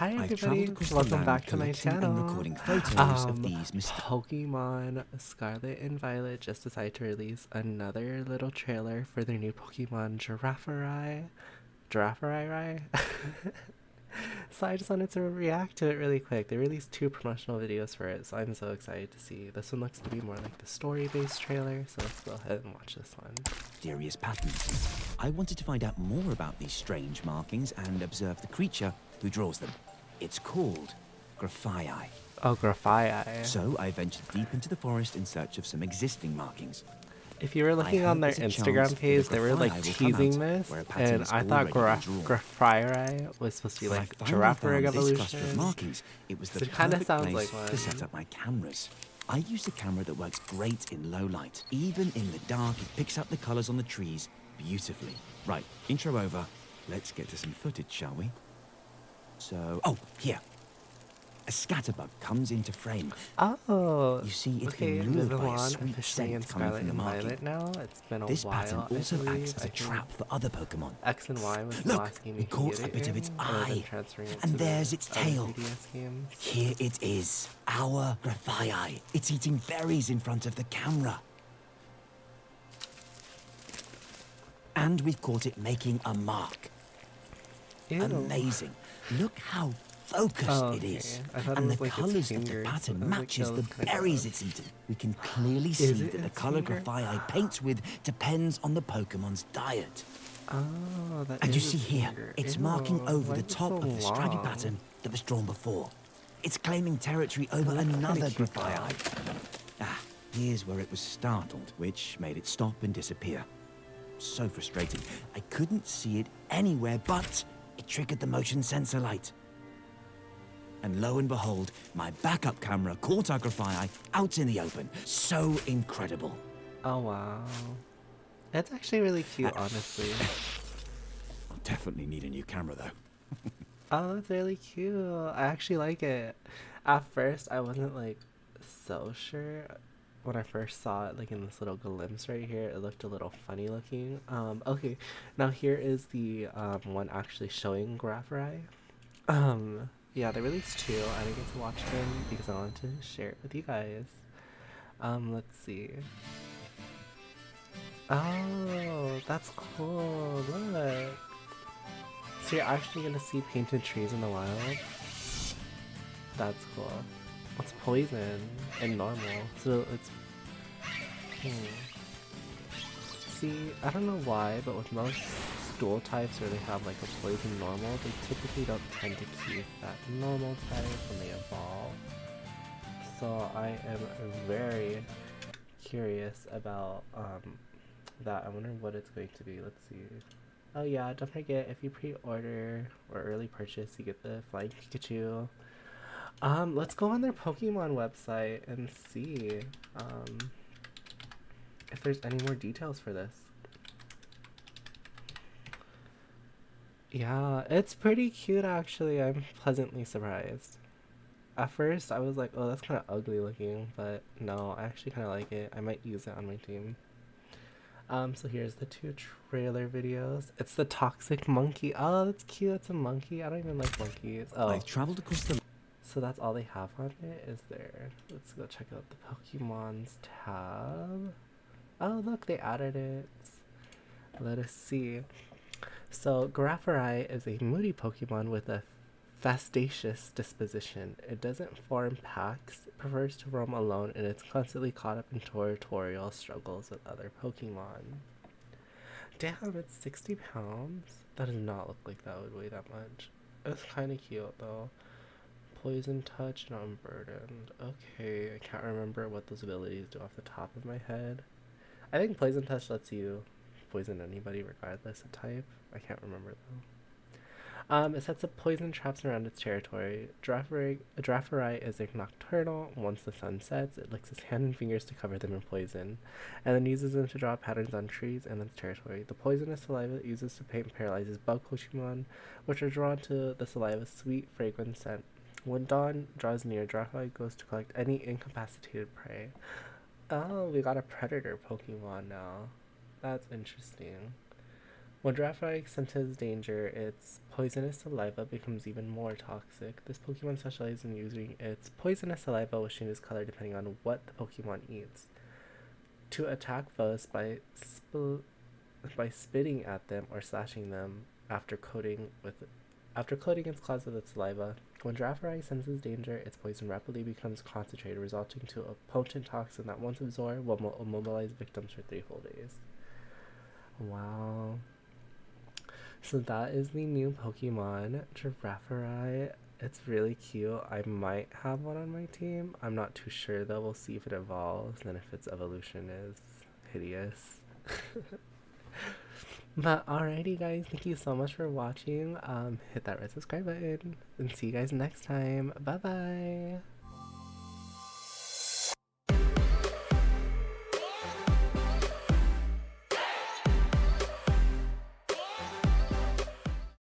Hi everybody, travelled across the welcome back to my collecting and channel. recording photos of Um, these myst- Pokemon Scarlet and Violet just decided to release another little trailer for their new Pokemon Girafarai. Girafarai? so I just wanted to react to it really quick. They released two promotional videos for it, so I'm so excited to see. This one looks to be more like the story-based trailer, so let's go ahead and watch this one. mysterious patterns. I wanted to find out more about these strange markings and observe the creature who draws them. It's called Grafaiai. Oh, Grafaiai. So I ventured deep into the forest in search of some existing markings. If you were looking heard on their there's a chance Instagram page, the they were like Grafaiai will come teasing this, where a pattern and I thought already Gra- was supposed to be like I finally Giraffaric found this cluster of evolution. markings, it was the kinda perfect sounds place like to set up my cameras. I used a camera that works great in low light. Even in the dark, it picks up the colours on the trees beautifully. Right, intro over. Let's get to some footage, shall we? So, oh, here. A scatterbug comes into frame. Oh, You see, it's okay, been lured by a sweet scent coming from the market. Now. It's been a This while. pattern also acts as a trap for other Pokemon. X and Y was Look, last game it caught a bit of its eye. And there's its tail. Here it is, our Grafaiai. It's eating berries in front of the camera. And we've caught it making a mark. Ew. Amazing. Look how focused Oh, okay. is. I thought it And the like its colours of the pattern was like, matches the berries it's eating. We can clearly see that the finger? Grafaiai paints with depends on the Pokemon's diet. Oh, that And you see here, it's Ew, marking over why the top so of the stripy pattern that was drawn before. It's claiming territory over that's another pretty. Ah, here's where it was startled, which made it stop and disappear. So frustrating. I couldn't see it anywhere, but it triggered the motion sensor light. And lo and behold, my backup camera caught our Grafaiai out in the open. So incredible. Oh wow, that's actually really cute, ah. honestly. I'll definitely need a new camera though. Oh, that's really cute. I actually like it. At first, I wasn't like so sure when I first saw it, like in this little glimpse right here. It looked a little funny looking. Um, okay, now here is the um one actually showing Graphrai. Um, yeah, they released two. I didn't get to watch them because I wanted to share it with you guys. Um, let's see. Oh, that's cool. Look. So you're actually gonna see painted trees in the wild? That's cool. It's poison and normal, so it's. Hmm. See, I don't know why, but with most dual types where they have like a poison normal, they typically don't tend to keep that normal type when they evolve. So I am very curious about um, that. I wonder what it's going to be. Let's see. Oh yeah, don't forget if you pre-order or early purchase, you get the Flying Pikachu. Um, let's go on their Pokemon website and see um, if there's any more details for this. Yeah, it's pretty cute actually. I'm pleasantly surprised. At first, I was like, oh, that's kind of ugly looking, but no, I actually kind of like it. I might use it on my team. Um, so here's the two trailer videos. It's the toxic monkey. Oh, that's cute. It's a monkey. I don't even like monkeys. Oh, I've travelled across the so that's all they have on it. Is there? Let's go check out the Pokemon's tab. Oh, look, they added it. Let us see. So Graphari is a moody Pokemon with a fastacious disposition. It doesn't form packs, it prefers to roam alone, and it's constantly caught up in territorial struggles with other Pokemon. Damn, it's 60 pounds? That does not look like that would weigh that much. It's kind of cute though. Poison touch and unburdened. Okay, I can't remember what those abilities do off the top of my head. I think poison touch lets you poison anybody regardless of type. I can't remember though. Um, it sets up poison traps around its territory. Girafarai is nocturnal. Once the sun sets, it licks its hand and fingers to cover them in poison, and then uses them to draw patterns on trees and its territory. The poisonous saliva it uses to paint paralyzes bug Pokemon, which are drawn to the saliva's sweet, fragrant scent. When dawn draws near, Girafarai goes to collect any incapacitated prey. Oh, we got a predator Pokemon now. That's interesting. When Girafarig senses danger, its poisonous saliva becomes even more toxic. This Pokemon specializes in using its poisonous saliva, which changes color depending on what the Pokemon eats, to attack foes by sp- by spitting at them or slashing them after coating with after coating its claws with its saliva. When Girafarig senses danger, its poison rapidly becomes concentrated, resulting to a potent toxin that once absorbed will immobilize victims for three whole days. Wow. So that is the new Pokemon, Girafarig. It's really cute. I might have one on my team. I'm not too sure though. We'll see if it evolves and if its evolution is hideous. but alrighty guys, thank you so much for watching. Um hit that red subscribe button and see you guys next time. Bye bye.